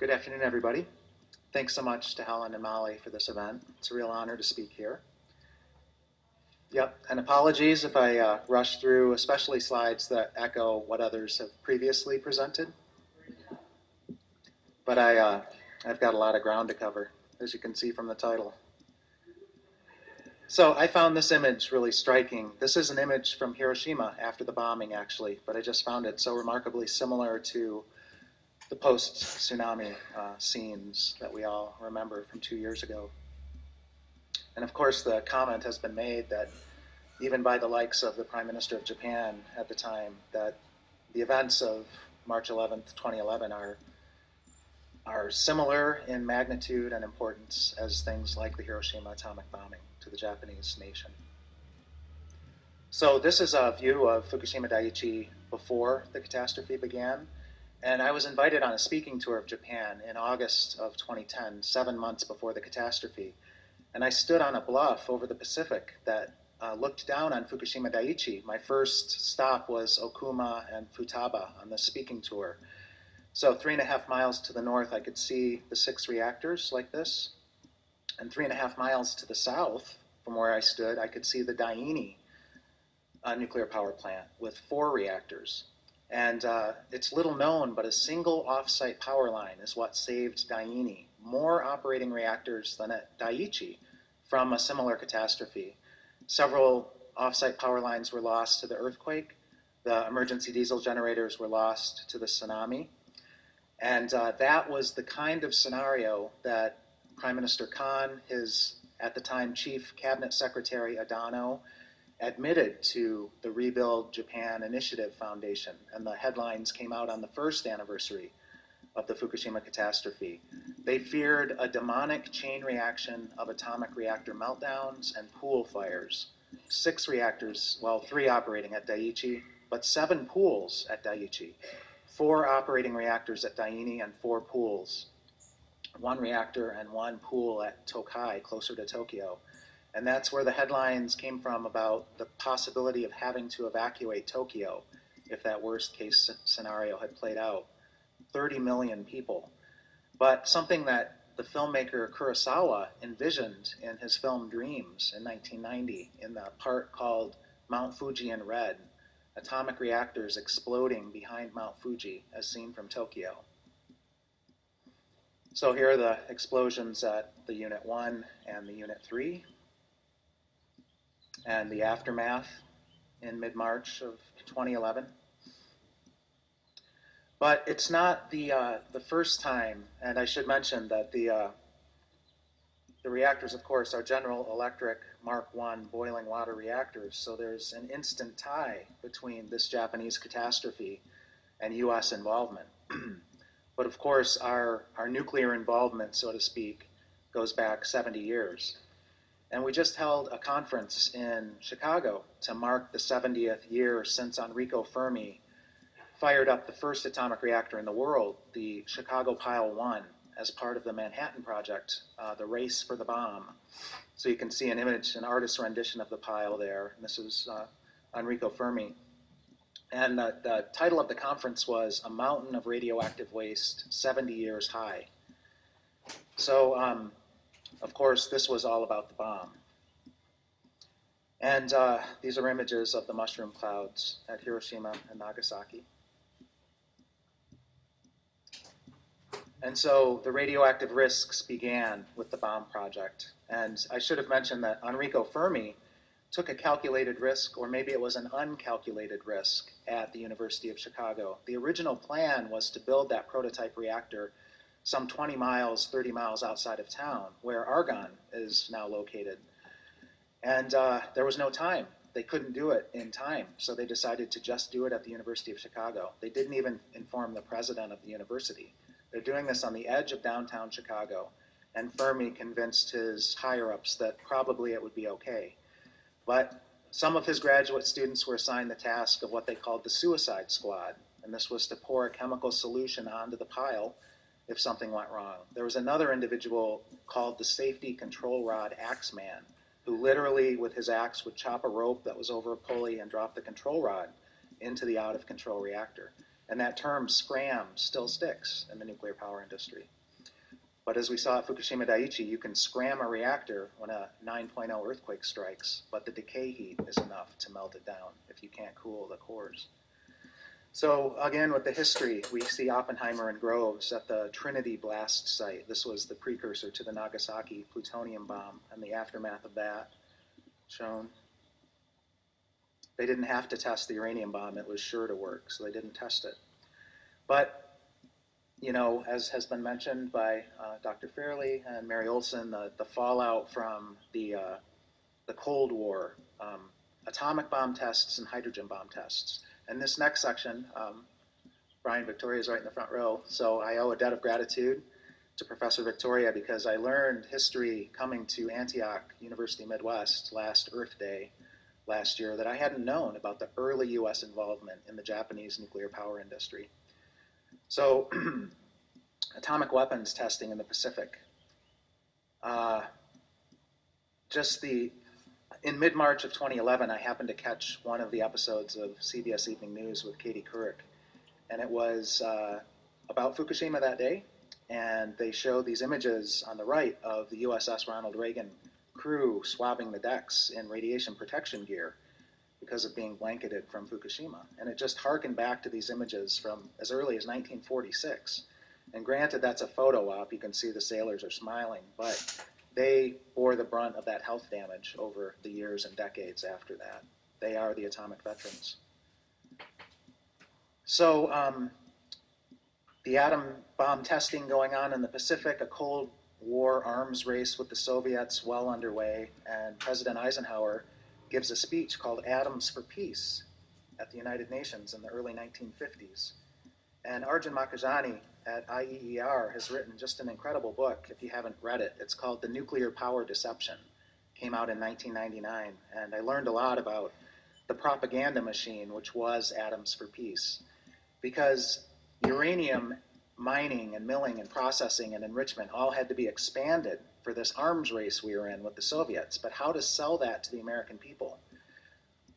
Good afternoon, everybody. Thanks so much to Helen and Molly for this event. It's a real honor to speak here. Yep, and apologies if I uh, rush through, especially slides that echo what others have previously presented. But I, uh, I've got a lot of ground to cover, as you can see from the title. So I found this image really striking. This is an image from Hiroshima after the bombing, actually, but I just found it so remarkably similar to the post-tsunami uh, scenes that we all remember from two years ago. And of course, the comment has been made that even by the likes of the Prime Minister of Japan at the time, that the events of March 11th, 2011 are are similar in magnitude and importance as things like the Hiroshima atomic bombing to the Japanese nation. So this is a view of Fukushima Daiichi before the catastrophe began. And I was invited on a speaking tour of Japan in August of 2010, seven months before the catastrophe. And I stood on a bluff over the Pacific that uh, looked down on Fukushima Daiichi. My first stop was Okuma and Futaba on the speaking tour. So three and a half miles to the north, I could see the six reactors like this. And three and a half miles to the south, from where I stood, I could see the Daini uh, nuclear power plant with four reactors. And uh, it's little known, but a single offsite power line is what saved Daini more operating reactors than at Daiichi from a similar catastrophe. Several offsite power lines were lost to the earthquake. The emergency diesel generators were lost to the tsunami. And uh, that was the kind of scenario that Prime Minister Kan, his at the time chief cabinet secretary Edano, admitted to the Rebuild Japan Initiative Foundation. And the headlines came out on the first anniversary of the Fukushima catastrophe. They feared a demonic chain reaction of atomic reactor meltdowns and pool fires. Six reactors, well, three operating at Daiichi, but seven pools at Daiichi. Four operating reactors at Daini and four pools. One reactor and one pool at Tokai, closer to Tokyo. And that's where the headlines came from about the possibility of having to evacuate Tokyo if that worst case scenario had played out. 30 million people. But something that the filmmaker Kurosawa envisioned in his film Dreams in 1990 in the part called Mount Fuji in Red, atomic reactors exploding behind Mount Fuji as seen from Tokyo. So here are the explosions at the Unit 1 and the Unit 3 and the aftermath in mid-March of 2011. But it's not the, uh, the first time, and I should mention that the, uh, the reactors, of course, are General Electric Mark I boiling water reactors, so there's an instant tie between this Japanese catastrophe and U.S. involvement. but of course, our, our nuclear involvement, so to speak, goes back 70 years. And we just held a conference in Chicago to mark the 70th year since Enrico Fermi fired up the first atomic reactor in the world, the Chicago Pile 1, as part of the Manhattan Project, uh, the race for the bomb. So you can see an image, an artist's rendition of the pile there. And this is uh, Enrico Fermi. And the, the title of the conference was A Mountain of Radioactive Waste 70 Years High. So um, of course, this was all about the bomb. And uh, these are images of the mushroom clouds at Hiroshima and Nagasaki. And so the radioactive risks began with the bomb project. And I should have mentioned that Enrico Fermi took a calculated risk, or maybe it was an uncalculated risk, at the University of Chicago. The original plan was to build that prototype reactor some 20 miles, 30 miles outside of town, where Argonne is now located. And uh, there was no time. They couldn't do it in time, so they decided to just do it at the University of Chicago. They didn't even inform the president of the university. They're doing this on the edge of downtown Chicago, and Fermi convinced his higher ups that probably it would be okay. But some of his graduate students were assigned the task of what they called the suicide squad, and this was to pour a chemical solution onto the pile if something went wrong. There was another individual called the Safety Control Rod Axeman, who literally, with his axe, would chop a rope that was over a pulley and drop the control rod into the out of control reactor. And that term scram still sticks in the nuclear power industry. But as we saw at Fukushima Daiichi, you can scram a reactor when a 9.0 earthquake strikes, but the decay heat is enough to melt it down if you can't cool the cores. So again, with the history, we see Oppenheimer and Groves at the Trinity blast site. This was the precursor to the Nagasaki plutonium bomb and the aftermath of that shown. They didn't have to test the uranium bomb. It was sure to work, so they didn't test it. But, you know, as has been mentioned by uh, Dr. Fairlie and Mary Olson, the, the fallout from the, uh, the Cold War, um, atomic bomb tests and hydrogen bomb tests and this next section, um, Brian Victoria is right in the front row, so I owe a debt of gratitude to Professor Victoria because I learned history coming to Antioch University Midwest last Earth Day last year that I hadn't known about the early U.S. involvement in the Japanese nuclear power industry. So, atomic weapons testing in the Pacific. Uh, just the in mid March of 2011, I happened to catch one of the episodes of CBS Evening News with Katie Couric, and it was uh, about Fukushima that day. And they showed these images on the right of the USS Ronald Reagan crew swabbing the decks in radiation protection gear because of being blanketed from Fukushima. And it just harkened back to these images from as early as 1946. And granted, that's a photo op. You can see the sailors are smiling, but they bore the brunt of that health damage over the years and decades after that. They are the atomic veterans. So, um, the atom bomb testing going on in the Pacific, a Cold War arms race with the Soviets well underway, and President Eisenhower gives a speech called Atoms for Peace at the United Nations in the early 1950s. And Arjun Makhijani at IEER has written just an incredible book. If you haven't read it, it's called The Nuclear Power Deception. Came out in 1999, and I learned a lot about the propaganda machine, which was Atoms for Peace, because uranium mining and milling and processing and enrichment all had to be expanded for this arms race we were in with the Soviets. But how to sell that to the American people?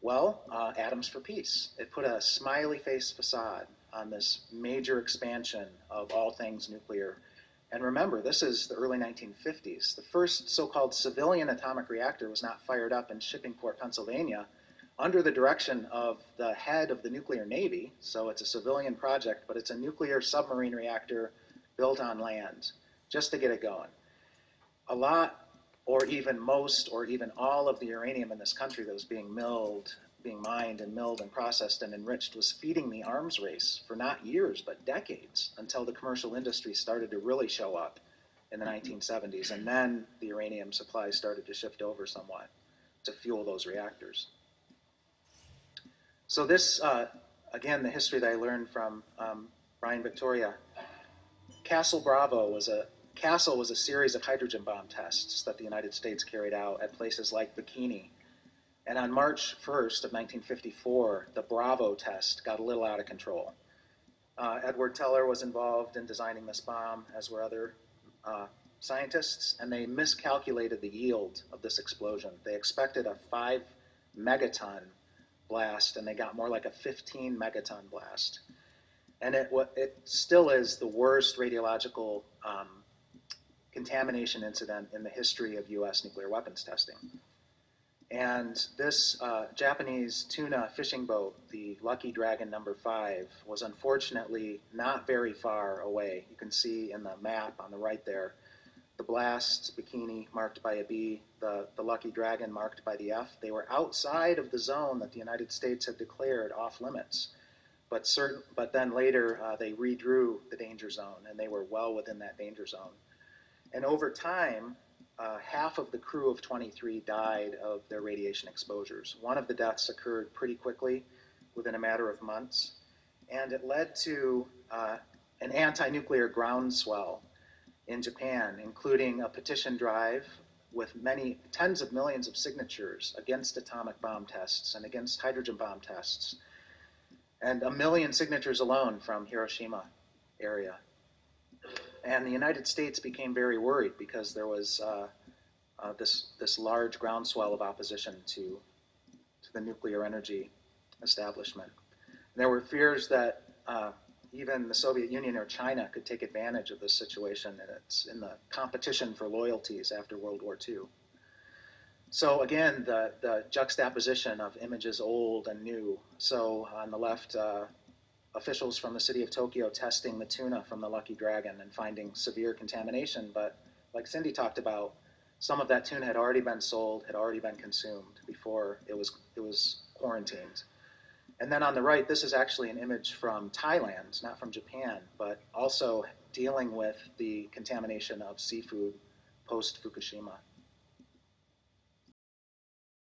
Well, uh, Atoms for Peace. It put a smiley face facade on this major expansion of all things nuclear. And remember, this is the early 1950s. The first so called civilian atomic reactor was not fired up in Shippingport, Pennsylvania, under the direction of the head of the nuclear navy. So it's a civilian project, but it's a nuclear submarine reactor built on land just to get it going. A lot, or even most, or even all of the uranium in this country that was being milled being mined and milled and processed and enriched was feeding the arms race for not years but decades until the commercial industry started to really show up in the 1970s and then the uranium supply started to shift over somewhat to fuel those reactors. So this uh, again the history that i learned from um, brian victoria castle bravo was a castle was a series of hydrogen bomb tests that the united states carried out at places like bikini and on March 1st of 1954, the Bravo test got a little out of control. Uh, Edward Teller was involved in designing this bomb, as were other uh, scientists, and they miscalculated the yield of this explosion. They expected a 5 megaton blast, and they got more like a 15 megaton blast. And it, it still is the worst radiological um, contamination incident in the history of U.S. nuclear weapons testing. And this uh, Japanese tuna fishing boat, the Lucky Dragon number five, was unfortunately not very far away. You can see in the map on the right there the blast bikini marked by a B, the, the Lucky Dragon marked by the F. They were outside of the zone that the United States had declared off limits. But, certain, but then later uh, they redrew the danger zone and they were well within that danger zone. And over time, uh, half of the crew of 23 died of their radiation exposures. One of the deaths occurred pretty quickly, within a matter of months, and it led to uh, an anti nuclear groundswell in Japan, including a petition drive with many tens of millions of signatures against atomic bomb tests and against hydrogen bomb tests, and a million signatures alone from Hiroshima area and the United States became very worried because there was uh, uh, this this large groundswell of opposition to to the nuclear energy establishment. And there were fears that uh, even the Soviet Union or China could take advantage of this situation, and it's in the competition for loyalties after World War II. So again, the, the juxtaposition of images old and new. So on the left, uh, officials from the city of Tokyo testing the tuna from the Lucky Dragon and finding severe contamination. But like Cindy talked about, some of that tuna had already been sold, had already been consumed before it was it was quarantined. And then on the right, this is actually an image from Thailand, not from Japan, but also dealing with the contamination of seafood post Fukushima.